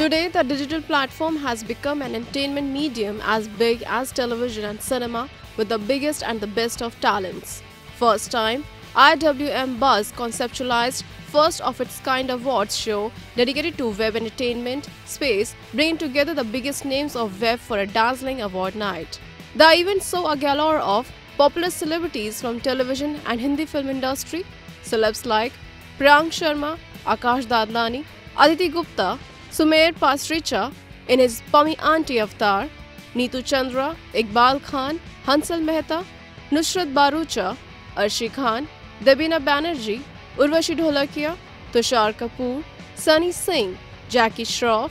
Today, the digital platform has become an entertainment medium as big as television and cinema with the biggest and the best of talents. First time, IWM Buzz conceptualized first of its kind awards show dedicated to web entertainment space, bringing together the biggest names of web for a dazzling award night. The event saw a galore of popular celebrities from television and Hindi film industry, celebs like Priyank Sharma, Akash Dadlani, Aaditi Gupta, Sumer Pasricha in his Pummy Auntie avatar, Neetu Chandra, Iqbal Khan, Hansal Mehta, Nusrat Barucha, Arshi Khan, Debina Banerjee, Urvashi Dholakia, Tushar Kapoor, Sunny Singh, Jackie Shroff,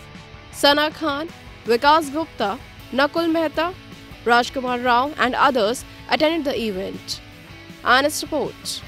Sana Khan, Vikas Gupta, Nakul Mehta, Rajkumar Rao and others attended the event. Honest report.